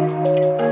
Música